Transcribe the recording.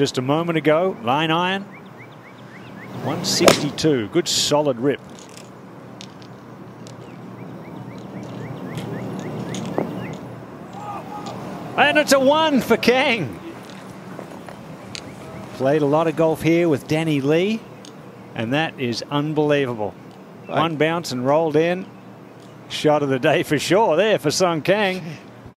just a moment ago. Line iron. 162. Good solid rip. And it's a one for Kang. Played a lot of golf here with Danny Lee, and that is unbelievable. One bounce and rolled in. Shot of the day for sure there for Sung Kang.